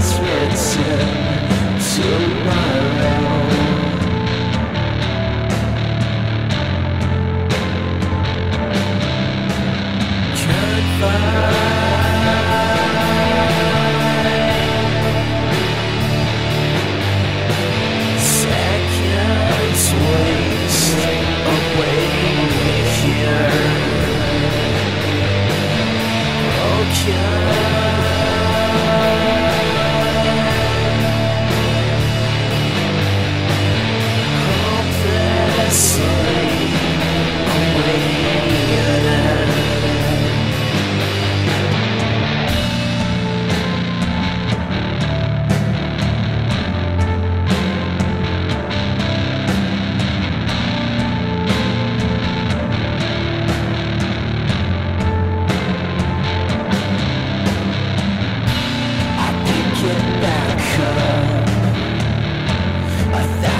transmitted uh, to that.